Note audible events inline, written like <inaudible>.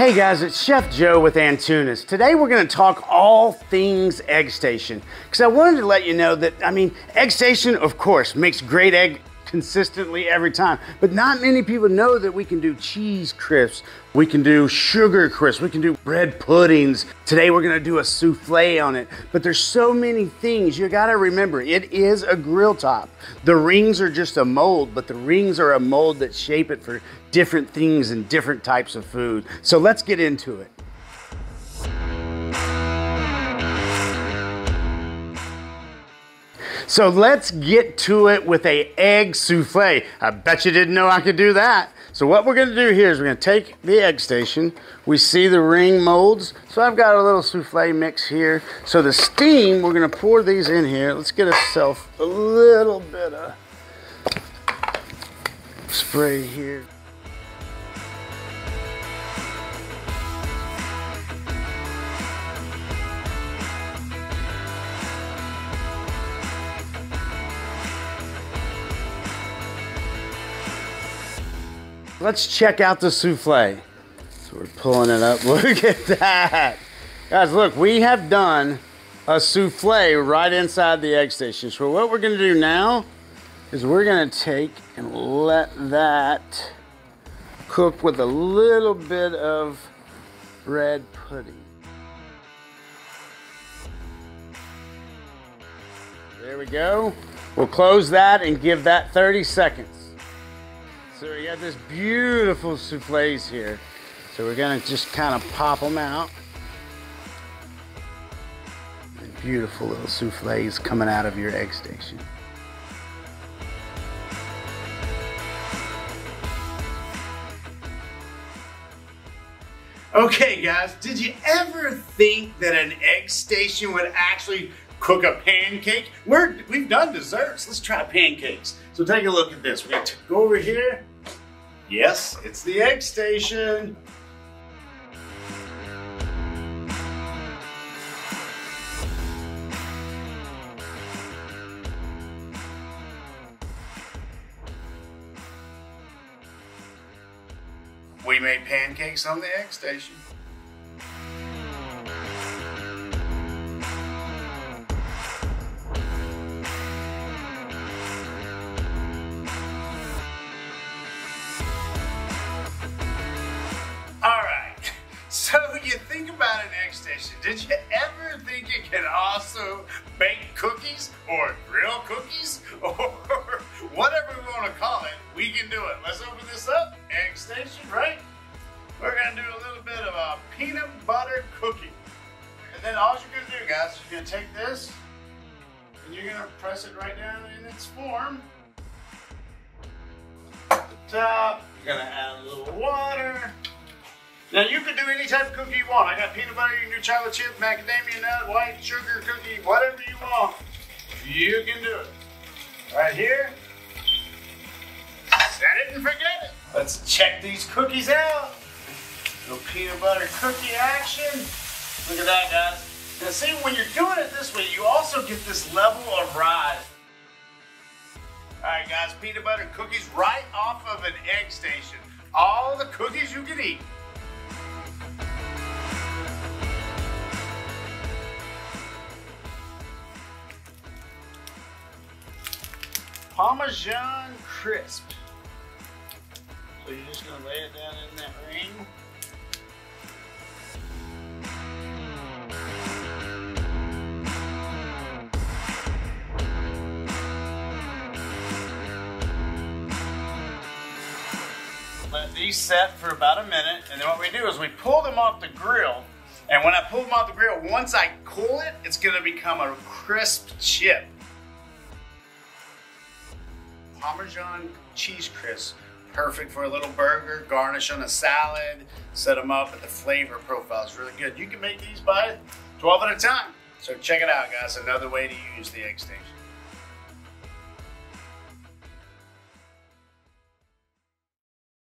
Hey guys, it's Chef Joe with Antunes. Today we're to talk all things Egg Station because I wanted to let you know that, I mean, Egg Station, of course, makes great egg consistently every time. But not many people know that we can do cheese crisps, we can do sugar crisps, we can do bread puddings. Today we're gonna do a souffle on it. But there's so many things you gotta remember. It is a grill top. The rings are just a mold, but the rings are a mold that shape it for different things and different types of food. So let's get into it. So let's get to it with a egg souffle. I bet you didn't know I could do that. So what we're gonna do here is we're gonna take the egg station. We see the ring molds. So I've got a little souffle mix here. So the steam, we're gonna pour these in here. Let's get ourselves a little bit of spray here. Let's check out the souffle. So we're pulling it up. <laughs> Look at that. Guys, look, we have done a souffle right inside the egg station. So what we're gonna do now is we're gonna take and let that cook with a little bit of bread pudding. There we go. We'll close that and give that 30 seconds. So we got this beautiful souffles here. So we're gonna just kind of pop them out. Beautiful little souffles coming out of your egg station. Okay guys, did you ever think that an egg station would actually cook a pancake? We're, we've done desserts, let's try pancakes. So take a look at this. We're gonna go over here, Yes, it's the egg station. We made pancakes on the egg station. Think about an egg station, did you ever think it can also bake cookies or grill cookies <laughs> or whatever we want to call it? We can do it. Let's open this up. Egg station, right? We're going to do a little bit of a peanut butter cookie. And then all you're going to do, guys, is you're going to take this and you're going to press it right down in its form. At the top, you're going to add a little water. Now you can do any type of cookie you want. I got peanut butter, you can do chocolate chip, macadamia nut, white sugar cookie, whatever you want. You can do it. Right here. Set it and forget it. Let's check these cookies out. Little peanut butter cookie action. Look at that, guys. Now see, when you're doing it this way, you also get this level of rise. All right, guys, peanut butter cookies right off of an egg station. All the cookies you can eat. Parmesan crisp. So you're just gonna lay it down in that ring. Let these set for about a minute, and then what we do is we pull them off the grill, and when I pull them off the grill, once I cool it, it's gonna become a crisp chip. Parmesan cheese crisp. Perfect for a little burger, garnish on a salad, set them up, and the flavor profile is really good. You can make these by 12 at a time. So check it out, guys. Another way to use the egg station.